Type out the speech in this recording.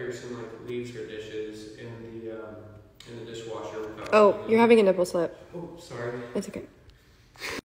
right like leaves her dishes in the um, in the dishwasher without. Oh, you're having a nipple slip. Oh, sorry. It's okay.